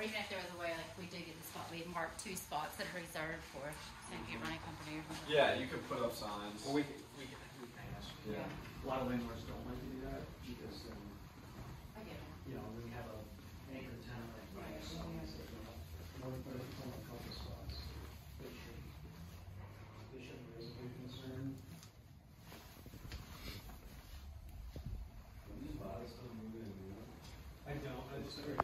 or even if there was a way, like we did get the spot, we marked two spots that are reserved for St. Pete Running Company or. Yeah, you could put up signs. Well, we, could- we, we can ask. Yeah. A lot of landlords don't like to do that because, um, I get you know, when you have a anchor tenant like Ryan, so I said, you know, what if there's only a couple spots? They should, they shouldn't raise a big concern. I don't, I'm sorry.